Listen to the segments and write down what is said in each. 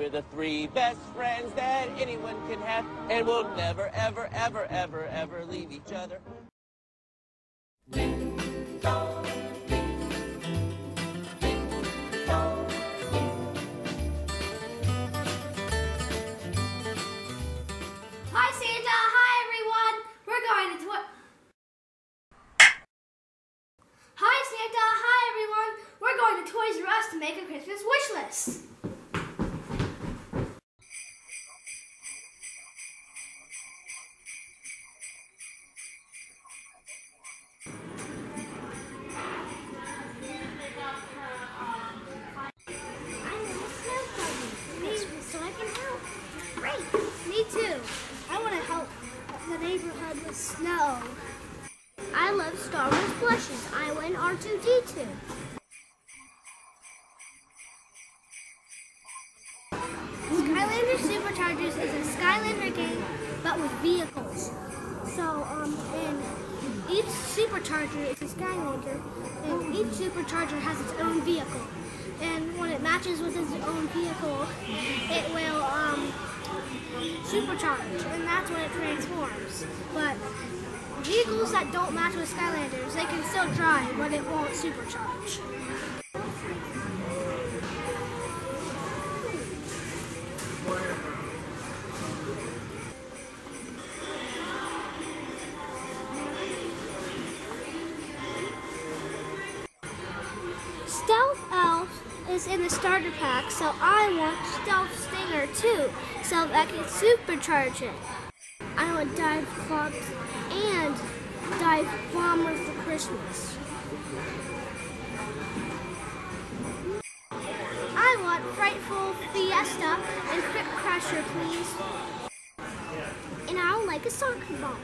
We're the three best friends that anyone can have, and we'll never, ever, ever, ever, ever leave each other. Hi Santa, hi everyone. We're going to. Hi Santa, hi everyone. We're going to Toys R Us to make a Christmas wish list. Snow. I love Star Wars plushes. I win R2D2. Skylander Superchargers is a Skylander game, but with vehicles. So, um, and each supercharger is a Skylander, and each supercharger has its own vehicle. And when it matches with its own vehicle, it will um, supercharge, and that's when it transforms. But vehicles that don't match with Skylanders, they can still drive, but it won't supercharge. Is in the starter pack, so I want Stealth Stinger too, so I can supercharge it. I want Dive Clock and Dive Bomber for Christmas. I want Frightful Fiesta and Crypt Crusher, please. And I would like a soccer ball.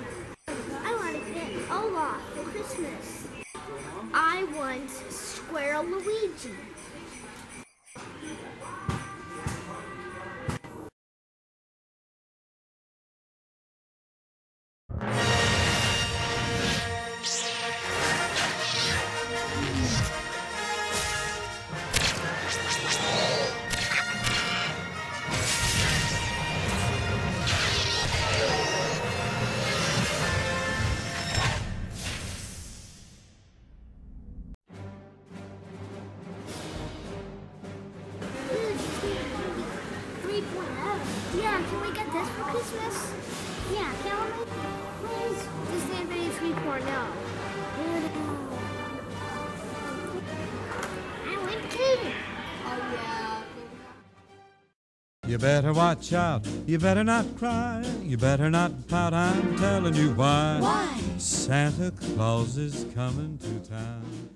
I want to get Olaf for Christmas. I want Squirrel Luigi. Yeah, can we get this for Christmas? Yeah, can we? Please. Disney Infinity 3.0. I went two. Oh yeah. You better watch out. You better not cry. You better not pout. I'm telling you why. Why? Santa Claus is coming to town.